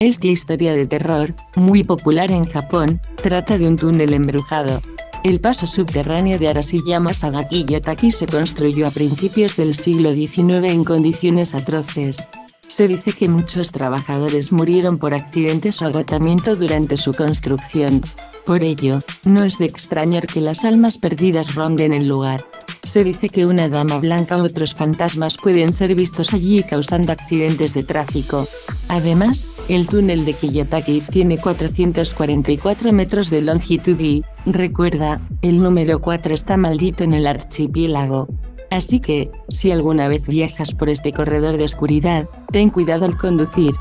Esta historia de terror, muy popular en Japón, trata de un túnel embrujado. El paso subterráneo de Arashiyama Sagaki Yotaki se construyó a principios del siglo XIX en condiciones atroces. Se dice que muchos trabajadores murieron por accidentes o agotamiento durante su construcción. Por ello, no es de extrañar que las almas perdidas ronden el lugar. Se dice que una dama blanca u otros fantasmas pueden ser vistos allí causando accidentes de tráfico. Además, el túnel de Kiyotaki tiene 444 metros de longitud y, recuerda, el número 4 está maldito en el archipiélago. Así que, si alguna vez viajas por este corredor de oscuridad, ten cuidado al conducir,